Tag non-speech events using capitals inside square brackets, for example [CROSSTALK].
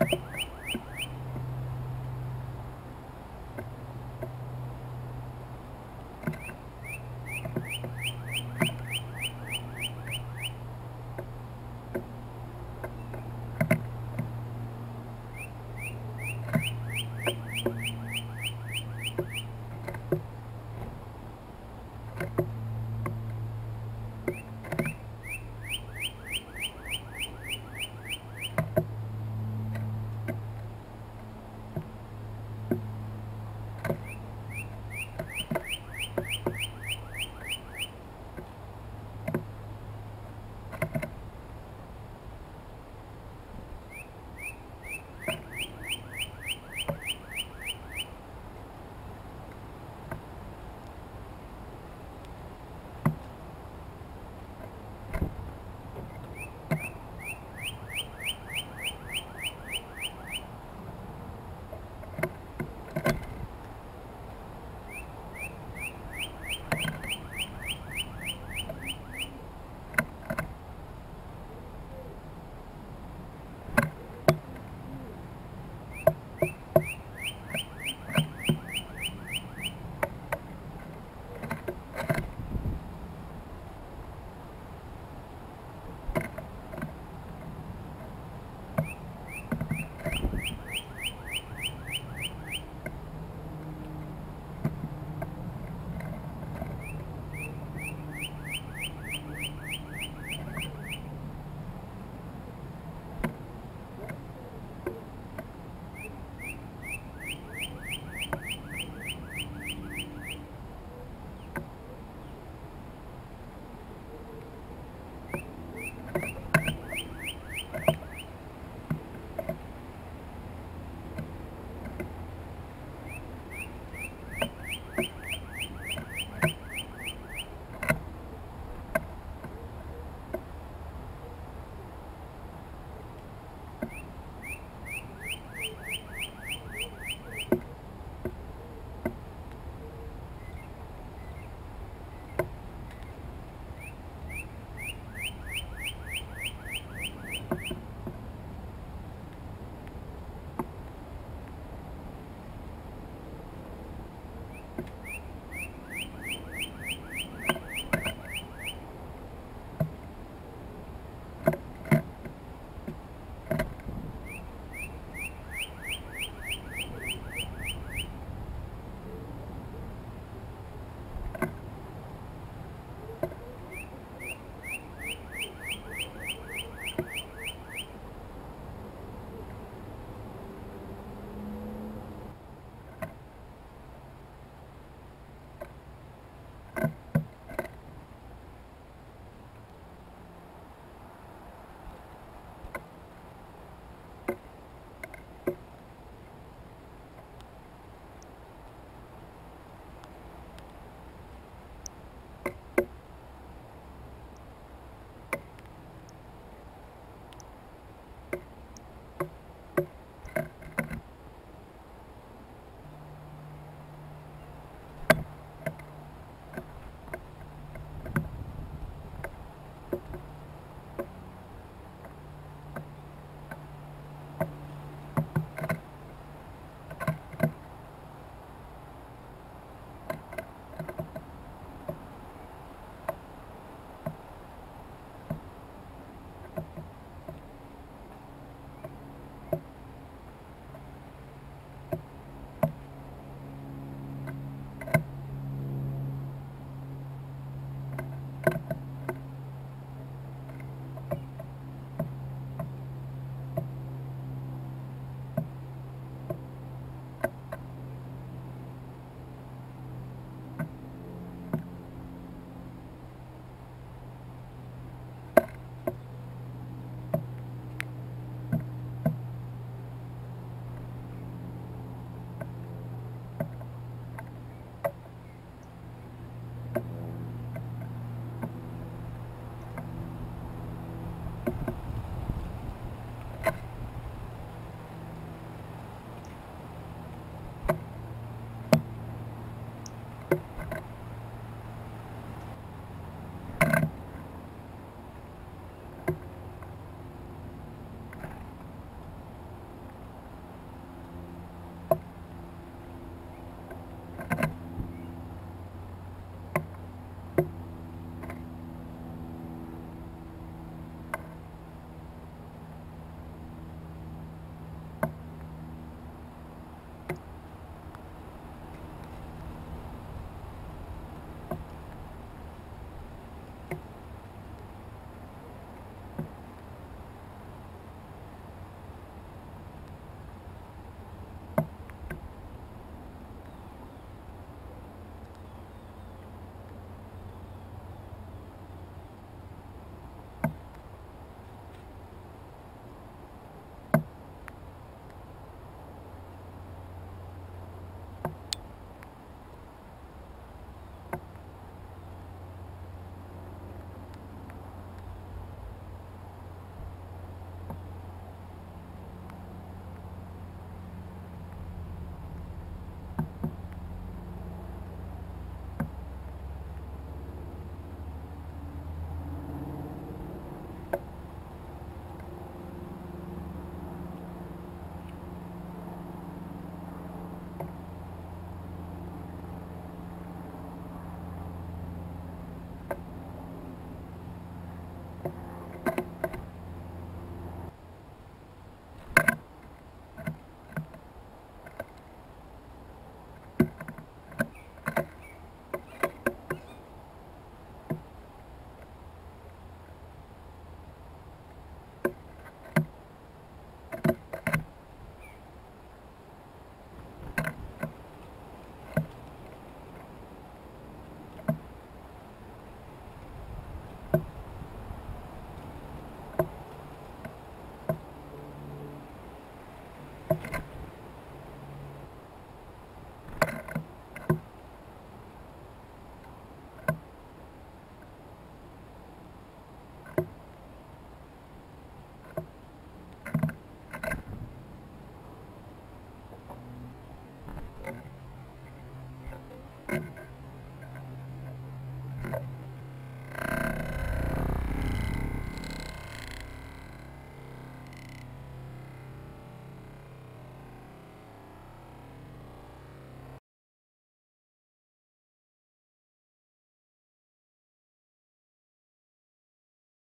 you [LAUGHS]